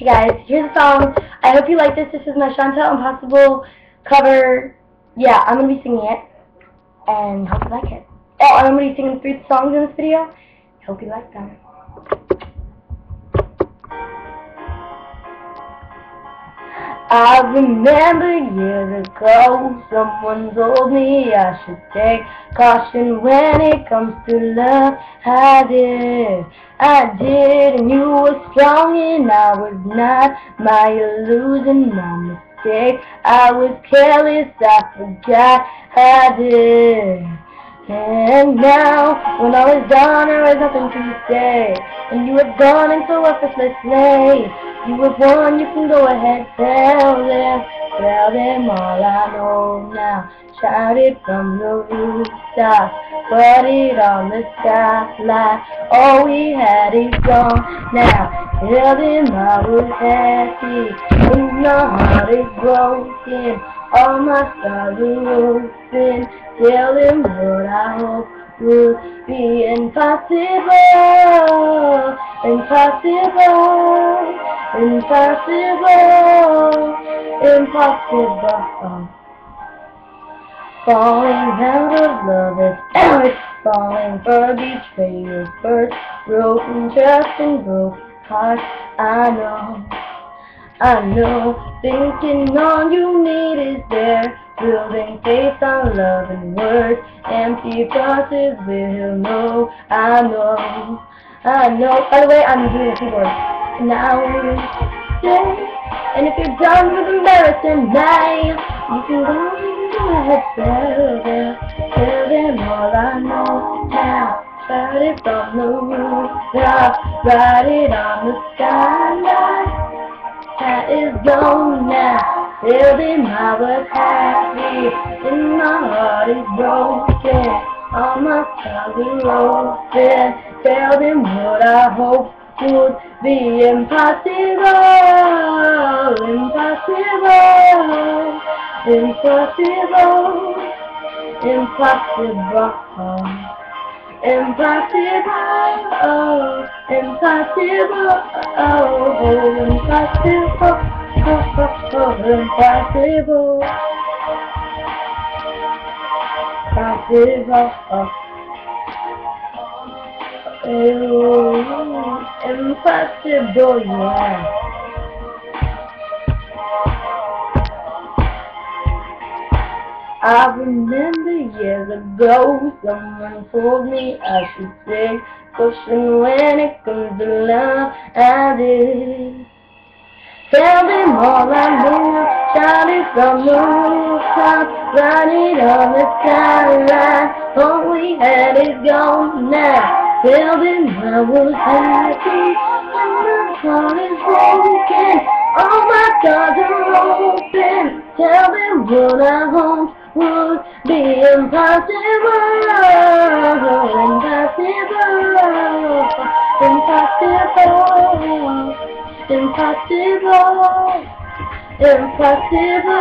Hey guys, here's the song. I hope you like this. This is my Shontelle Impossible cover. Yeah, I'm gonna be singing it, and hope you like it. Oh, and I'm gonna be singing three songs in this video. Hope you like them. I remember years ago, someone told me I should take caution when it comes to love. I did, I did, and you were strong and I was not. My illusion, my mistake. I was careless, I forgot I did. And now, when all is done, there is nothing to say. And you have gone into a effortless way. You have won, you can go ahead, tell them, tell them all I know now. Shout it from the rooftop, put it on the skyline. All we had is gone now. Tell them I was happy, and my heart is broken. All my stars are open. Them what I hope would be impossible, impossible, impossible, impossible. Falling out of love is always falling for betrayers, birds, broken trust and broken hearts. I know. I know, thinking all you need is there, building faith on love and words, empty promises will know, I know, I know, by the way, I'm doing a keyboard, now stay, and if you're done with embarrassing now, you can go ahead, them, tell them all I know. Now, Write it from the rooftop, write it on the skyline is gone now. I was happy, and my heart is broken. All my are open. Tell them what I hope would be impossible, impossible, impossible, impossible. Impossible, oh, impossible, oh, oh, impossible, oh, oh, oh, impossible, impossible, oh. Oh, impossible, yeah. I remember years ago, someone told me I should take caution when it comes to love. I did. Tell them all I knew, shout it from the rooftop, write it on the skyline. We had is gone now. Tell them I was happy, and my heart is broken. All my doors are open. Tell them what I want would be impossible, impossible, impossible, impossible, impossible,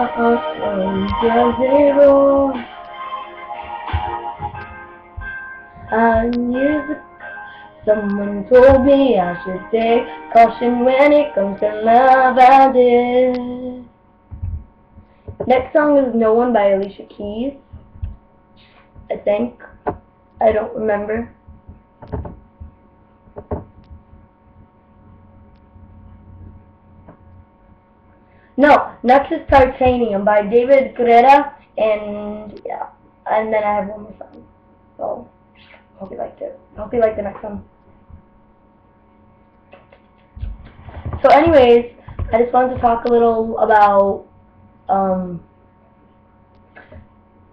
impossible, impossible. Years ago Someone told me I should take caution when it comes to love, I did. Next song is No One by Alicia Keys. I think. I don't remember. No, next is Titanium by David Guetta, and yeah, and then I have one song. So. Hope you it. Hope you like the next one. So anyways, I just wanted to talk a little about um,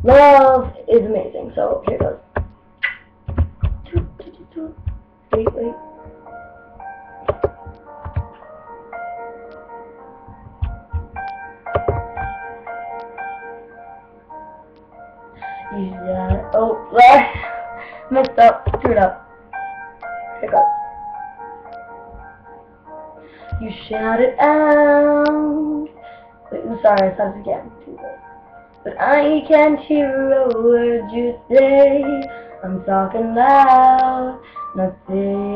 love is amazing. So here goes. Wait, wait. Messed up. Screwed up. Here goes. You shout it out. Wait, I'm sorry, I started again. But I can't hear a word you say. I'm talking loud, nothing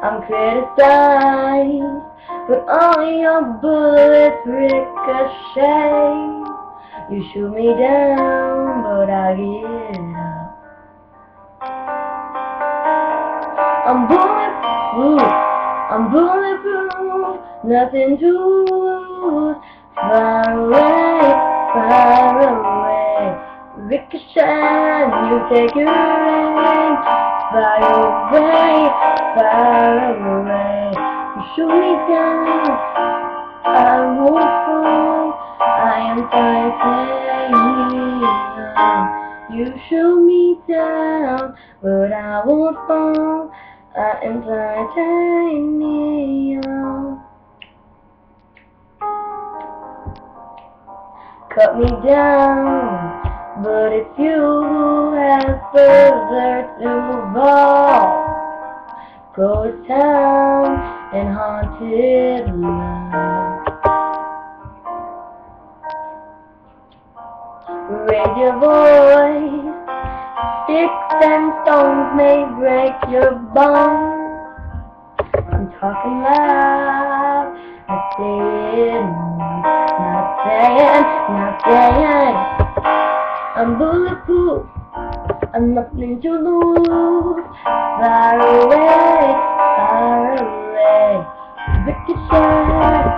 I'm criticized, but all your bullets ricochet. You shoot me down, but I get up. I'm bulletproof, I'm bulletproof, nothing to lose. Far away, far away. Ricochet, you take your aim. Fly away, far away. You shoot me down, I won't fall. I am titanium. You shoot me down, but I won't fall. I am titanium. Cut me down, but it's you who has further to fall. Ghost town and haunted love. Raise your voice. Sticks and stones may break your bones. I'm talking loud, not saying, not saying, not saying. I'm bulletproof. I'm nothing to lose. Far away, far away. Ricochet,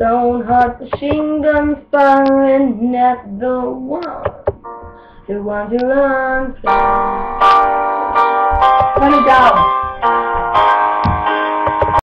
Stoneheart machine guns firing at the one. The one to run. Run it down.